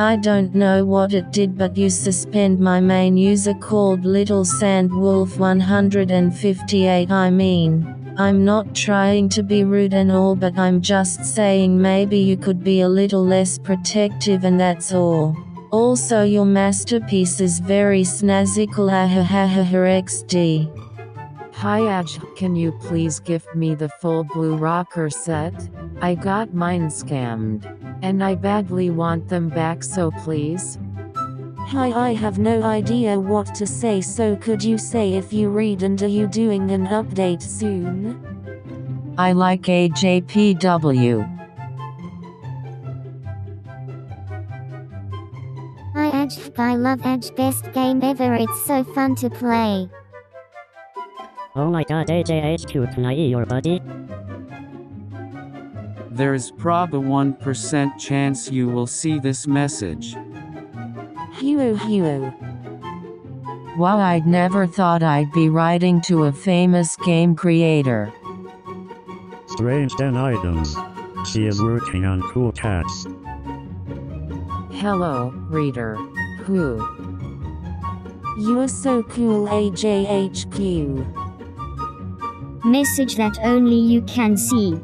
I don't know what it did but you suspend my main user called Little Sand Wolf 158 I mean, I'm not trying to be rude and all but I'm just saying maybe you could be a little less protective and that's all. Also your masterpiece is very snazzical xd. Hi Aj, can you please gift me the full blue rocker set? I got mine scammed. And I badly want them back so please? Hi I have no idea what to say so could you say if you read and are you doing an update soon? I like AJPW. AJ, I love AJ best game ever it's so fun to play. Oh my god AJHQ can I eat your buddy? There's prob a 1% chance you will see this message. Hello, hello. Wow I'd never thought I'd be writing to a famous game creator. Strange den items. She is working on cool cats. Hello, reader. Who? You're so cool AJHQ. Message that only you can see.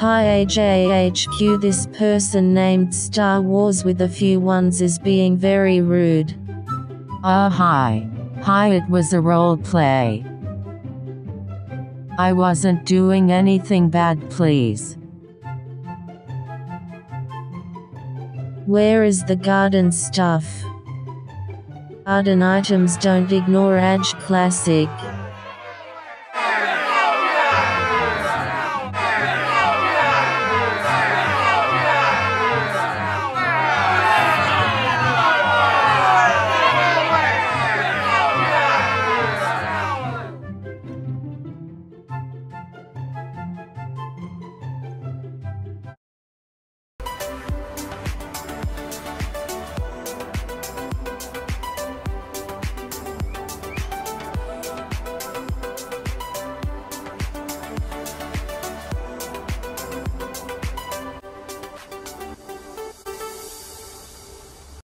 Hi AJHQ this person named Star Wars with a few ones is being very rude. Uh hi. Hi it was a role play. I wasn't doing anything bad please. Where is the garden stuff? Garden items don't ignore AJ Classic.